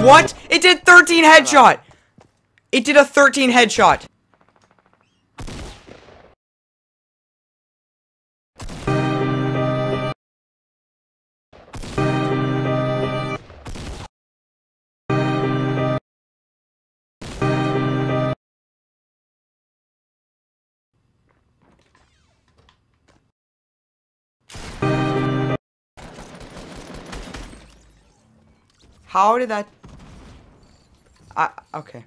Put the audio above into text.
What? It did 13 headshot! It did a 13 headshot. How did that... I, okay.